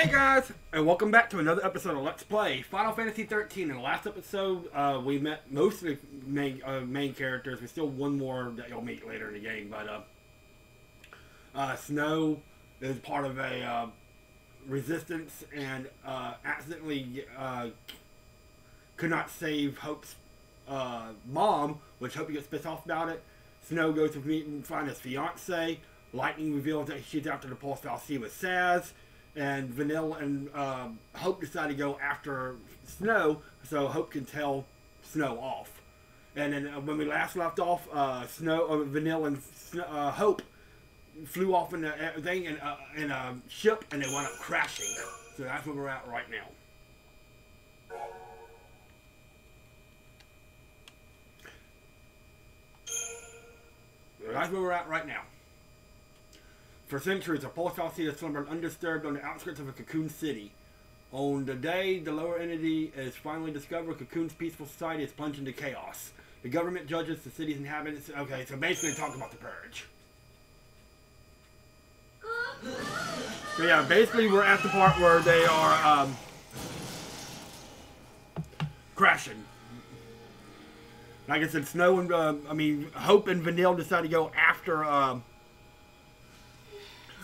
Hey guys, and welcome back to another episode of Let's Play Final Fantasy 13. In the last episode, uh, we met most of the main uh, main characters. There's still one more that you'll meet later in the game, but uh, uh, Snow is part of a uh, resistance and uh, accidentally could not save Hope's mom, which Hope gets pissed off about it. Snow goes to meet and find his fiance. Lightning reveals that she's after the Pulse Fal'Cie with Sazh. And Vanilla and um, Hope decide to go after Snow so Hope can tell Snow off. And then uh, when we last left off, uh, Snow, uh, Vanille and Snow, uh, Hope flew off in a uh, thing in a, in a ship and they wound up crashing. So that's where we're at right now. That's where we're at right now. For centuries, a Pulse Fal'Cie has slumbered undisturbed on the outskirts of a cocoon city. On the day the lower entity is finally discovered, Cocoon's peaceful society is plunged into chaos. The government judges the city's inhabitants. Okay, so basically, talk about the purge. So yeah, basically, we're at the part where they are um, crashing. Like I said, Snow and uh, I mean Hope and Vanille decide to go after um,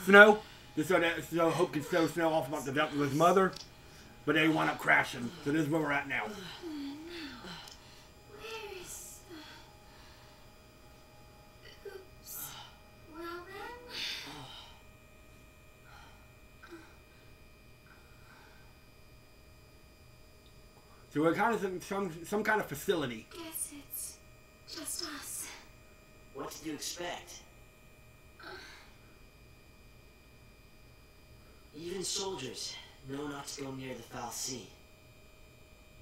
Snow, just so that so Hope can show Snow off about the death of his mother, but they wind up crashing. So this is where we're at now. Where is the... Oops. Well then... So we're kind of in some some kind of facility. Guess it's just us. What did you expect? Uh, Even soldiers know not to go near the fal'Cie.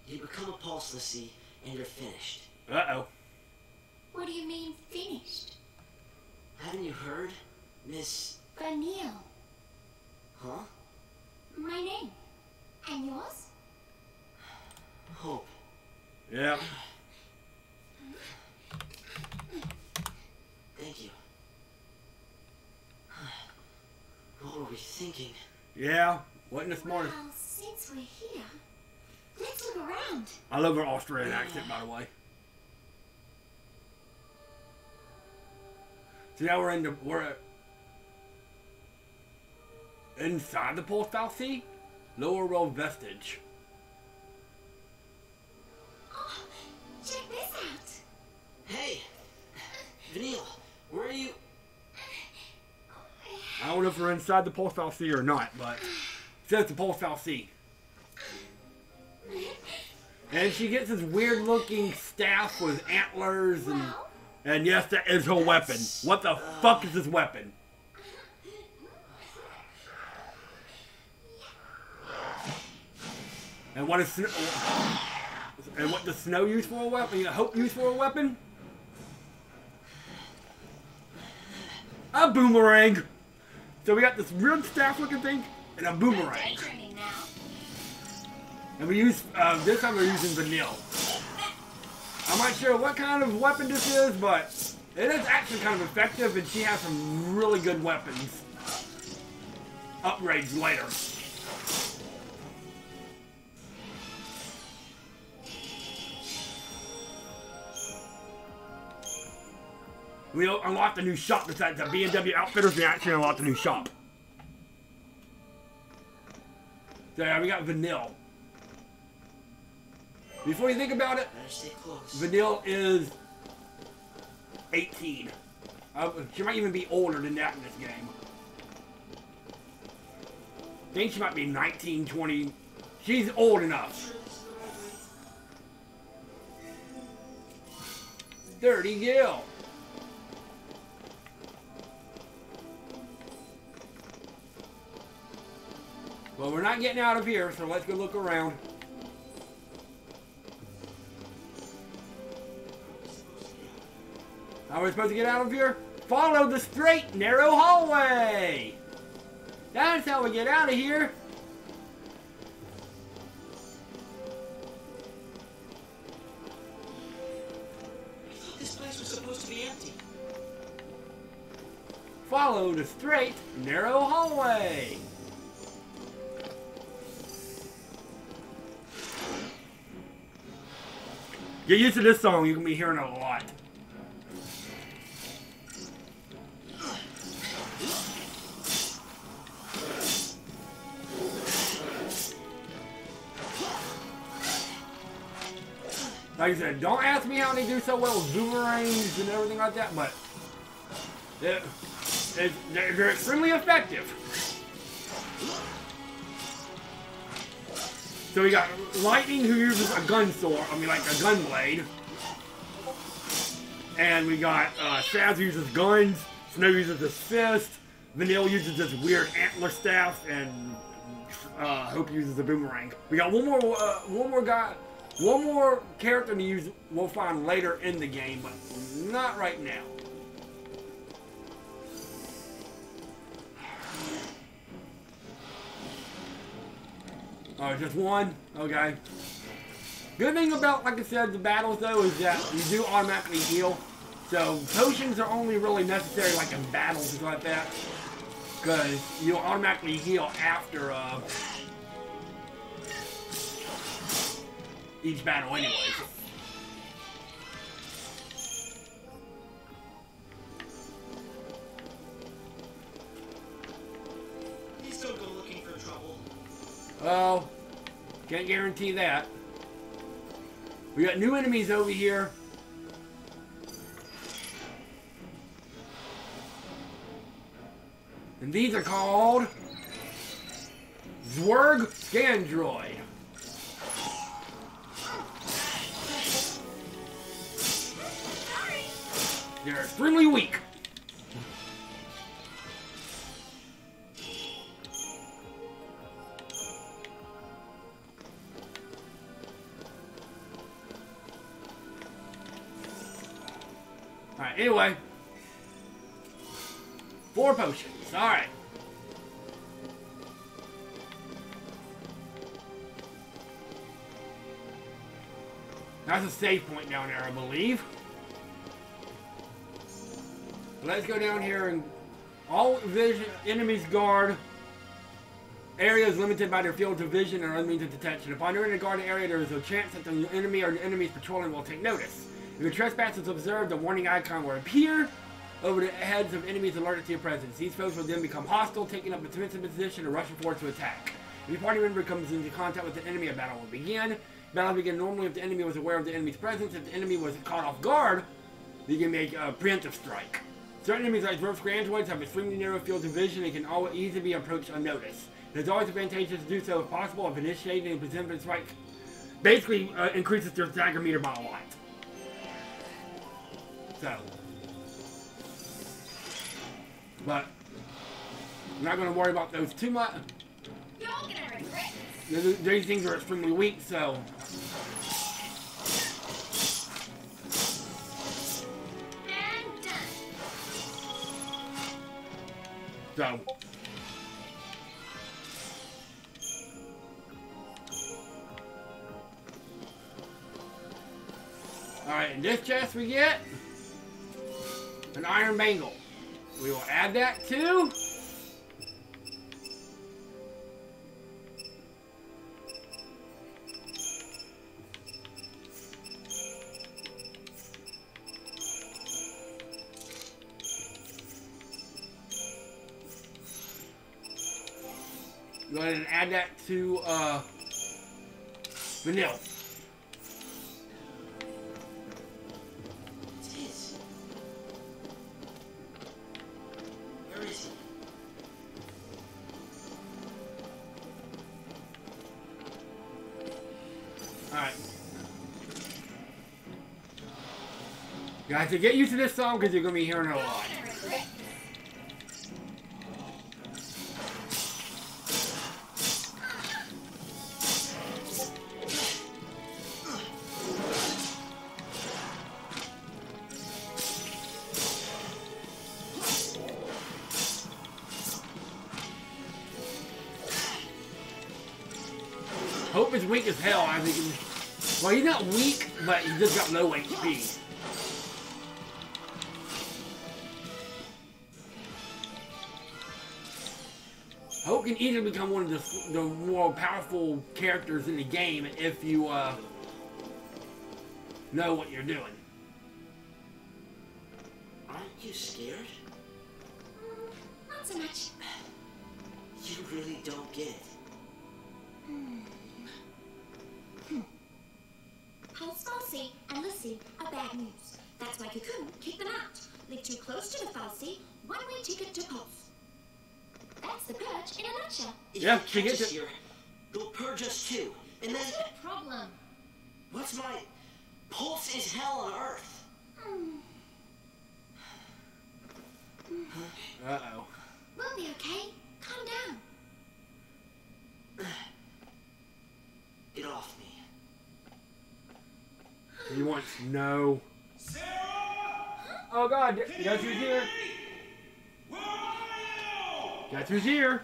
You become a Pulse l'Cie and you're finished. Uh oh. What do you mean, finished? Haven't you heard, Miss... Vanille. Huh? My name. And yours? Hope. Yeah. Thank you. What were we thinking? Yeah. Wasn't the smartest. Well, since we're here, let's look around. I love her Australian accent, by the way. So now we're in the we're inside the Pulse Fal'Cie, Lower World Vestige. Oh, check this out. Hey! Vanille, where are you? I don't know if we're inside the Pulse Fal'Cie or not, but it says the Pulse Fal'Cie. And she gets this weird looking staff with antlers and and yes, that is her weapon. What the fuck is this weapon? And what is? And what does Snow use for a weapon? Hope use for a weapon? A boomerang. So we got this weird staff-looking thing and a boomerang. And we use uh, this time we're using vanilla. I'm not sure what kind of weapon this is, but it is actually kind of effective, and she has some really good weapons. Upgrades later. We unlocked a new shop the B&W Outfitters. We actually unlocked a new shop. So yeah, we got vanille. Before you think about it, Better stay close. Vanille is 18. Uh, she might even be older than that in this game. I think she might be 19, 20. She's old enough. 30 Gil. Well, we're not getting out of here, so let's go look around. How are we supposed to get out of here? Follow the straight, narrow hallway! That's how we get out of here! I thought this place was supposed to be empty. Follow the straight, narrow hallway! Get used to this song, you're gonna be hearing it a lot. Like I said, don't ask me how they do so well with and everything like that, but it, it, they're extremely effective. So we got Lightning who uses a gun sword, I mean like a gun blade. And we got uh, who uses guns, Snow uses his fist, Vanille uses this weird antler staff, and uh, Hope uses a boomerang. We got one more, uh, one more guy, one more character to use. We'll find later in the game, but not right now. Oh, just one? Okay. Good thing about, like I said, the battles though is that you do automatically heal. So potions are only really necessary like in battles and like that. Because you'll automatically heal after uh, each battle anyways. Please don't go looking for trouble. Well, can't guarantee that. We got new enemies over here. And these are called Zwerg Scandroid. They're extremely weak. Alright, anyway. Four potions. Alright. That's a save point down there, I believe. Let's go down here and all vision enemies guard areas limited by their field of vision or unlimited detection. Upon entering a guarded area, there is a chance that the enemy or the enemies patrolling will take notice. If a trespass is observed, a warning icon will appear over the heads of enemies alerted to your presence. These foes will then become hostile, taking up a defensive position and rushing forward to attack. If your party member comes into contact with an enemy, a battle will begin. Battle begin normally if the enemy was aware of the enemy's presence. If the enemy was caught off guard, you can make a preemptive strike. Certain enemies like dwarf grantoids have extremely narrow field of vision and can always easily be approached unnoticed. It is always advantageous to do so if possible if initiating a preemptive strike basically uh, increases their stagger meter by a lot. So, but I'm not going to worry about those too much. You're all gonna regret These these things are extremely weak, so so. Alright, in this chest we get an iron bangle. We will add that to Go ahead and add that to uh, vanilla. Guys, to get used to this song because you're going to be hearing it a lot. Hope is weak as hell. I think. Well, he's not weak, but he just got low HP. Hope can easily become one of the, the more powerful characters in the game if you uh, know what you're doing. Aren't you scared? Not so much. You really don't get it. Pulse Fal'Cie and l'Cie are bad news. That's why Cocoon kicked them out. Live too close to the fal'Cie, one-way ticket to Pulse. That's the purge in a nutshell. If Yeah, you she catch gets us it. here, they'll purge us too. And then, What's your problem? what's my... Pulse is hell on Earth. Hmm. Uh-oh. We'll be okay. Calm down. Get off me. You want Snow. Serah! Oh god, Can guess you who's hear here? Me? Where are you? Guess who's here?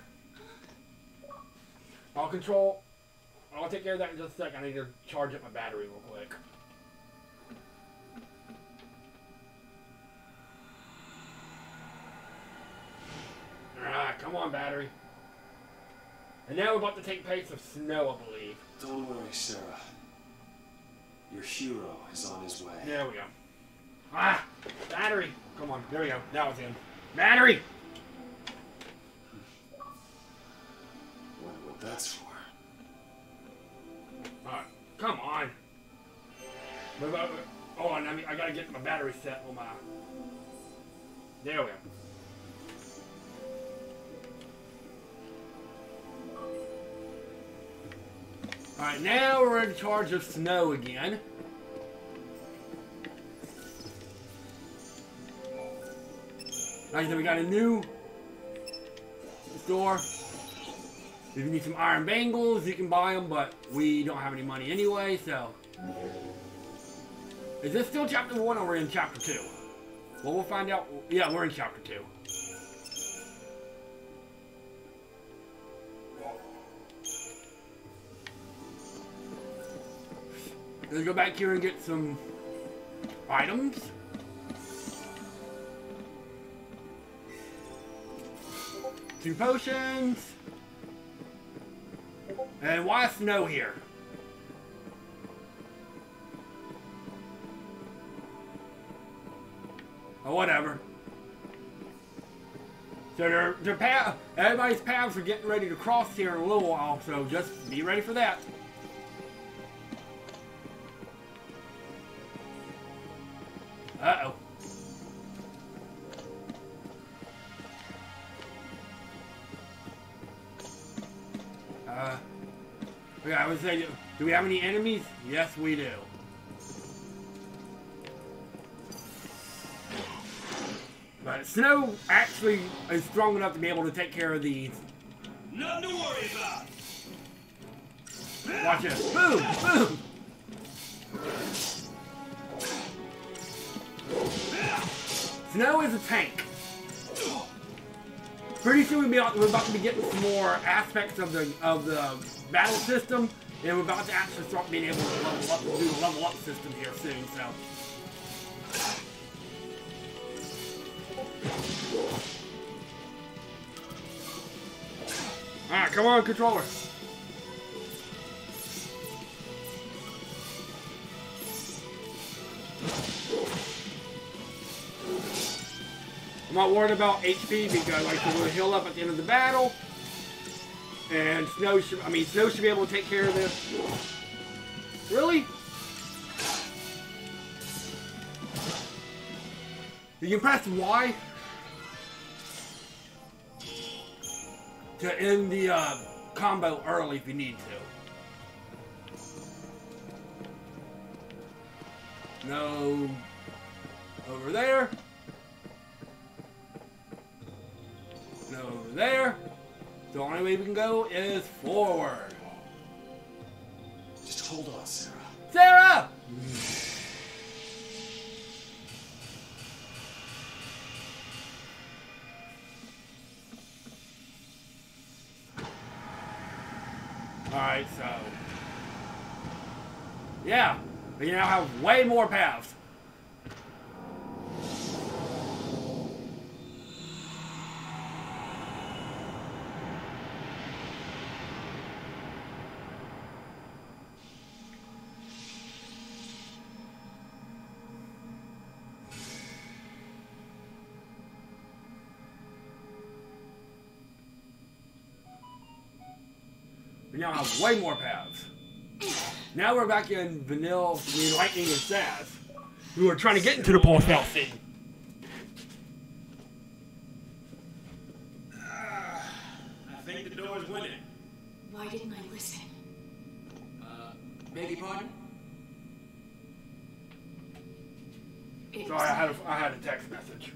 I'll control. I'll take care of that in just a second. I need to charge up my battery real quick. Alright, come on, battery. And now we're about to take place of snow, I believe. Don't worry, Serah. Your hero is on his way. There we go. Ah! Battery! Come on, there we go. Now it's in. Battery! That's for. Alright, come on. Hold on, I mean, I gotta get my battery set on my. There we go. Alright, now we're in charge of snow again. Alright, so we got a new store. If you need some iron bangles, you can buy them, but we don't have any money anyway, so. Is this still chapter one or we're in chapter two? Well, we'll find out. Yeah, we're in chapter two. Let's go back here and get some items. Two potions. And why snow here? Or whatever. So their their path, everybody's paths are getting ready to cross here in a little while. So just be ready for that. Uh okay, I would say, do we have any enemies? Yes, we do. But Snow actually is strong enough to be able to take care of these. Nothing to worry about. Watch this. Boom! Boom! Snow is a tank. Pretty soon we'll be, we're about to be getting some more aspects of the of the battle system, and we're about to actually start being able to level up, do the level up system here soon. So. Alright, come on, controller. I'm not worried about HP because like gonna heal up at the end of the battle. And Snow should I mean Snow should be able to take care of this. Really? You can press Y to end the uh, combo early if you need to. No over there. No over there. The only way we can go is forward. Just hold on, Serah. Serah! Alright, so. Yeah, we now have way more paths. Have way more paths. Now we're back in Vanille, the Lightning, and Sazh, who are trying to get into the Pulse Fal'Cie. I think the door's winning. Why didn't I listen? Uh, beg your pardon? It Sorry, I had a, I had a text message.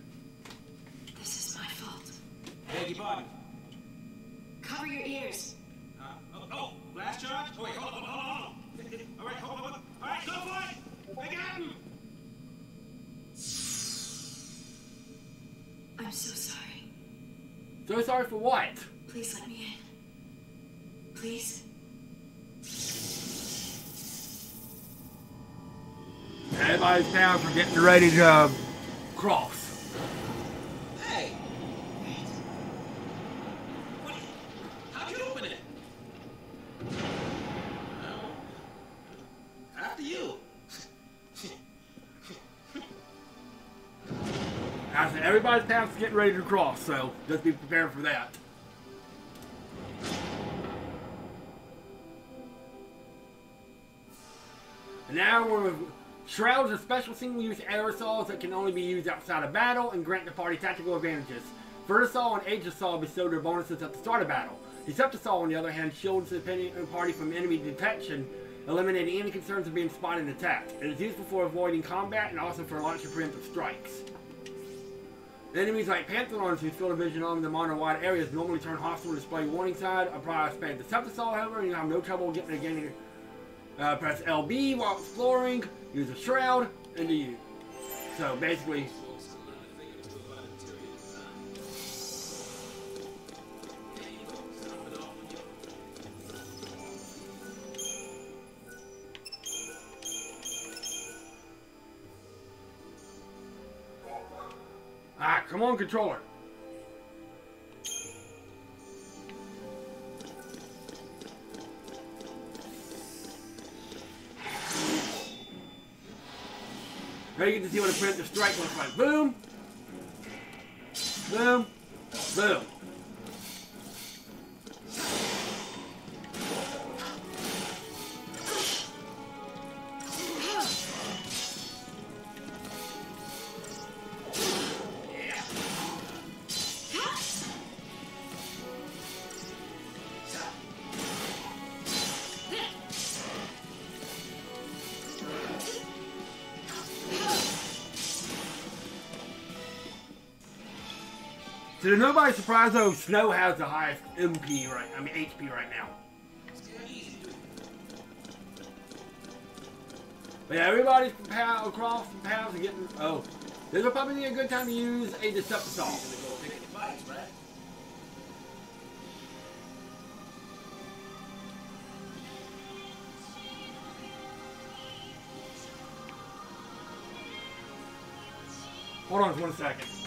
This is my fault. Beg your pardon. Cover your ears. Oh, last charge? Oh, wait, hold on, hold on, hold on. All right, hold on, hold on. All right, go for it. I got him. I'm so sorry. So sorry for what? Please let me in. Please. Everybody's down for getting ready to uh, cross. Everybody's past getting ready to cross, so just be prepared for that. And now we're Shrouds are special single-use aerosols that can only be used outside of battle and grant the party tactical advantages. Vertisol and Aegisol bestow their bonuses at the start of battle. Deceptisol, on the other hand, shields the uh, party from enemy detection, eliminating any concerns of being spotted and attacked. It is useful for avoiding combat and also for launching preemptive strikes. Enemies like Pantherons who field of vision on them on wide areas normally turn hostile and display warning sign. Apply spam Deceptisol, however, and you have no trouble getting again. Uh, press LB while exploring, use a shroud, and do you. So basically, come on, controller. Now you to see what a preemptive strike looks like. Boom. Boom. Boom. To nobody's surprise though, Snow has the highest MP right I mean HP right now. But yeah, everybody's pow across the paths and getting oh. This will probably be a good time to use a right? Hold on one second.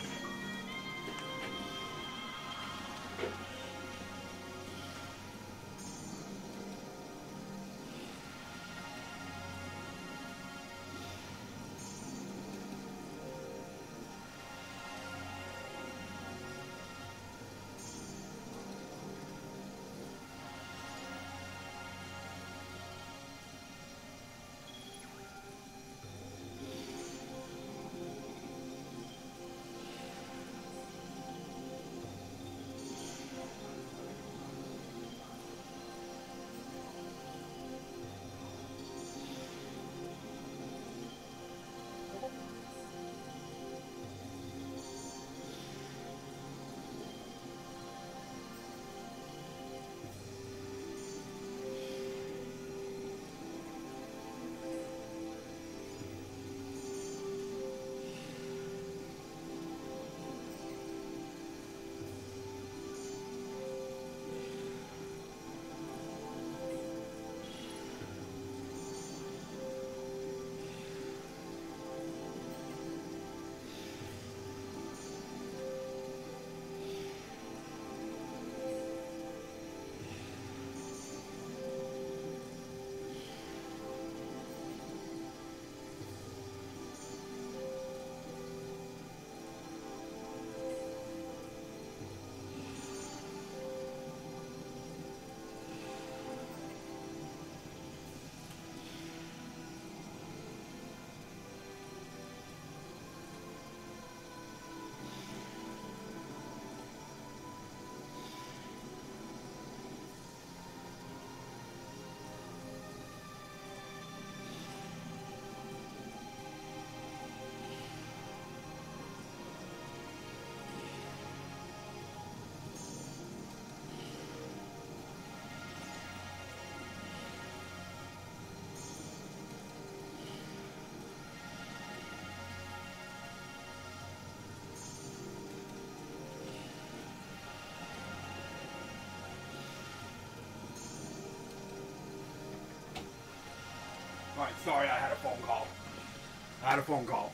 Sorry, I had a phone call. I had a phone call.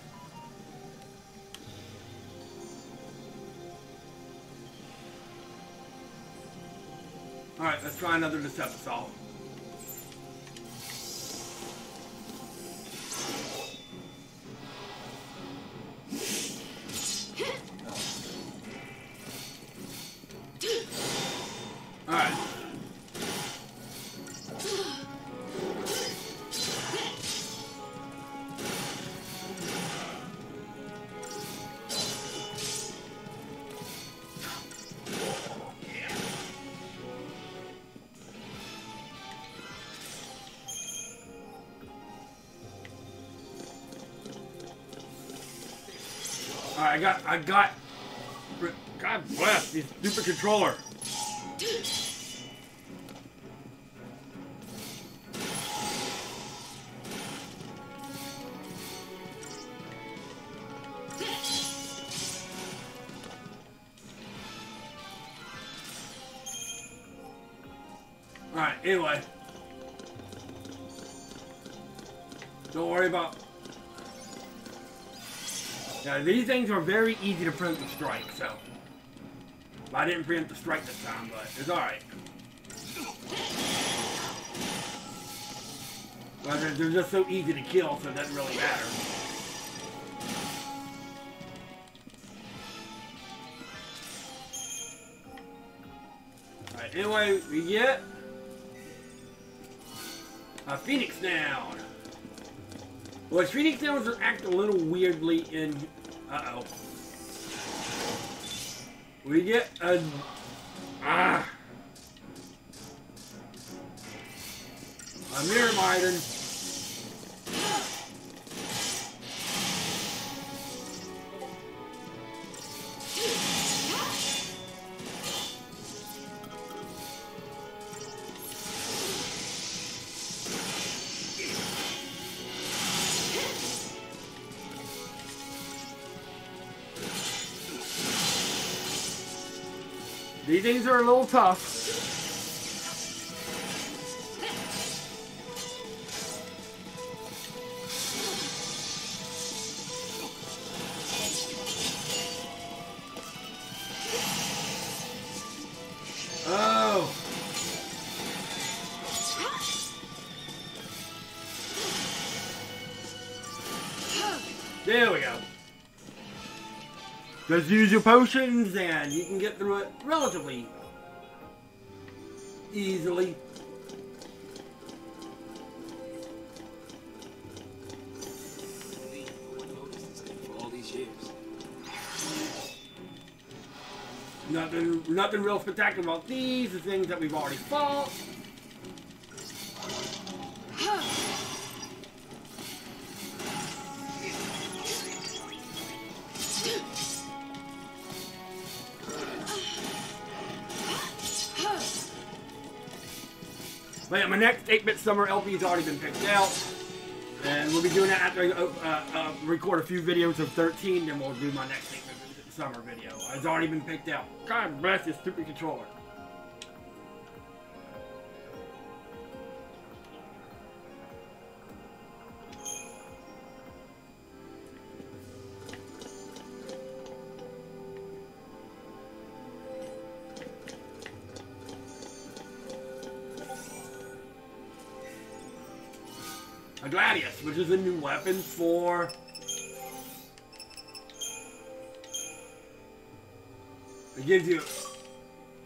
Alright, let's try another Decepticon. Alright, I got, I got, God bless this stupid controller. Yeah, these things are very easy to preempt the strike, so... I didn't preempt the strike this time, but it's alright. Well, they're, they're just so easy to kill, so it doesn't really matter. Alright, anyway, we get a Phoenix down. Well, Phoenix Downs acting a little weirdly in. Uh oh. We get a. Ah. A Mirror. These things are a little tough. Just use your potions and you can get through it relatively easily. Nothing, nothing real spectacular about these. The things that we've already fought. But my next 8-bit summer LP has already been picked out. And we'll be doing that after I uh, uh, uh, record a few videos of 13, then we'll do my next 8-bit summer video. It's already been picked out. God bless this stupid controller. Which is a new weapon for. It gives you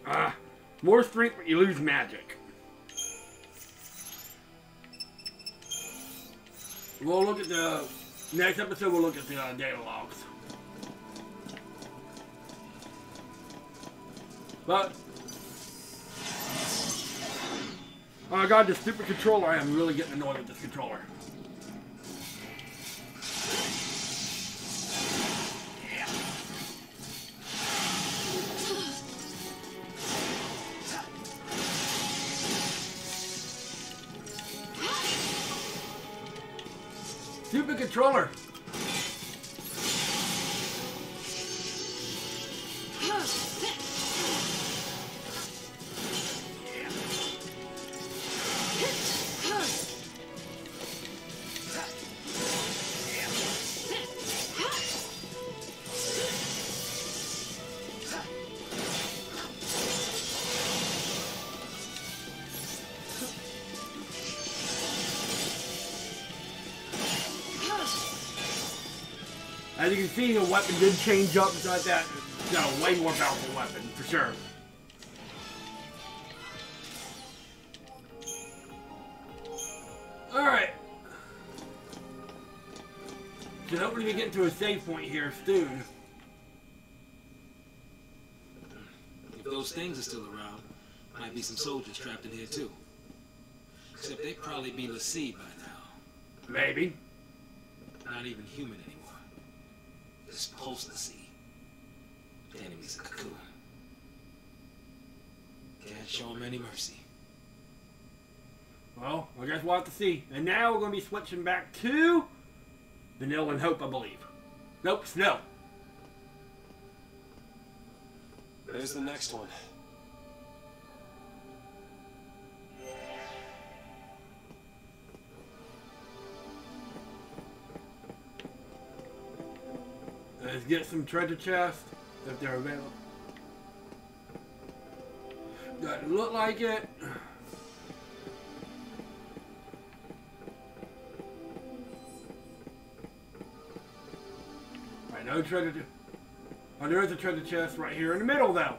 uh, more strength, but you lose magic. We'll look at the next episode. We'll look at the uh, data logs. But Oh my god, this stupid controller, I am really getting annoyed with this controller. Controller. As you can see, the weapon did change up. It's not that, no, way more powerful weapon, for sure. Alright. So hopefully we get to a save point here soon. If those things are still around, might be some soldiers trapped in here too. Except they'd probably be l'Cie by now. Maybe. Not even human anymore. Just to see. The enemy's a cocoon. Can't show him any mercy. Well, I guess we'll have to see. And now we're going to be switching back to Vanilla and Hope, I believe. Nope, Snow. There's the next one. Let's get some treasure chests if they're available. Doesn't look like it. Right, no treasure. Oh, there is a treasure chest right here in the middle, though.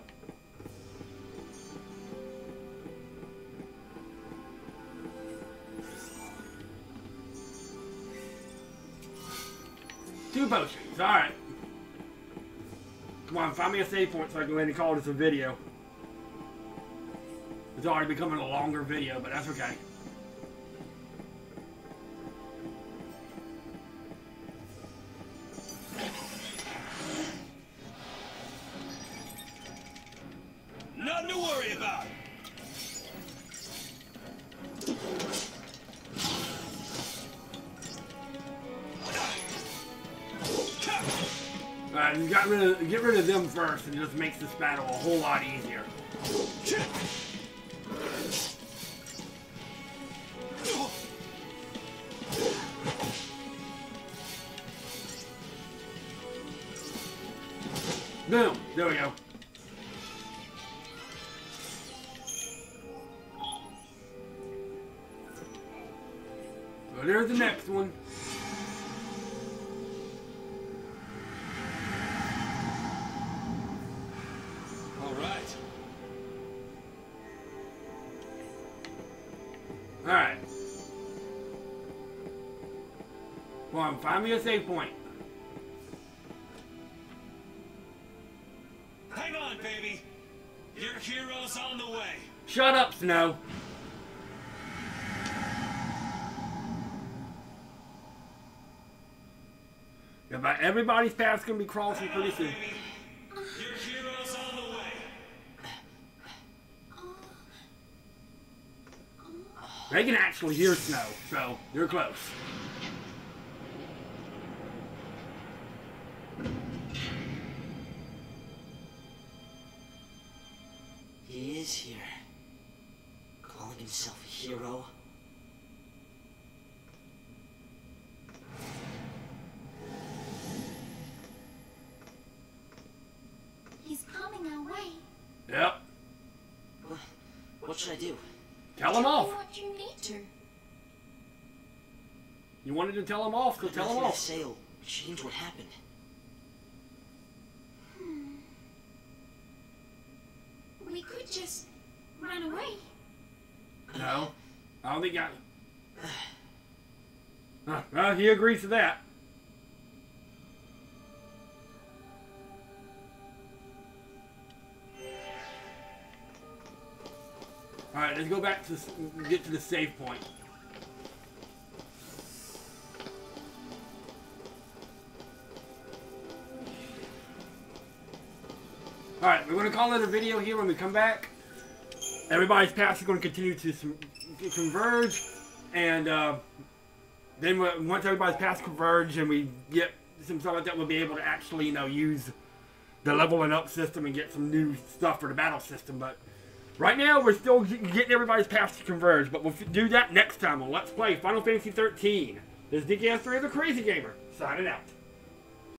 Me a save point so I can go ahead and call this a video. It's already becoming a longer video, but that's okay. Nothing to worry about. Alright, you got rid of get rid of them first, and it just makes this battle a whole lot easier. Find me a save point. Hang on, baby. Your hero's on the way. Shut up, Snow. Yeah, but everybody's path's gonna be crossing pretty soon. Baby, your hero's on the way. They can actually hear Snow, so they're close. He is here. Calling himself a hero. He's coming our way. Yep. What, what should I do? Tell them off. What you need to. You wanted to tell him off, so tell them Nothing I off. say will change what happened. Hmm. We could just run away. No. I don't think I... Huh, well, he agrees to that. Alright, let's go back to get to the save point. Alright, we're going to call it a video here when we come back. Everybody's paths are going to continue to converge, and uh, then once everybody's paths converge and we get some stuff like that, we'll be able to actually, you know, use the leveling up system and get some new stuff for the battle system. But right now, we're still getting everybody's paths to converge, but we'll do that next time on Let's Play Final Fantasy 13. This is DKS3 the Crazy Gamer, signing out.